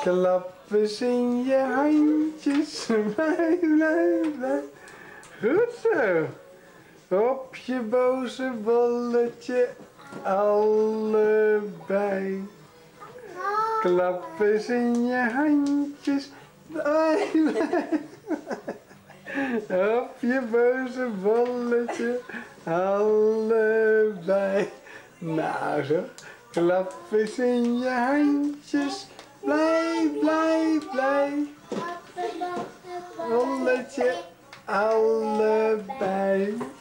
Klappen in je handjes, blij, blij, blij. Goed zo. Op je boze bolletje, allebei. Klappen in je handjes, blij, blij. Op je boze bolletje, allebei. Nou zo. Klap eens in je handjes. I'll you.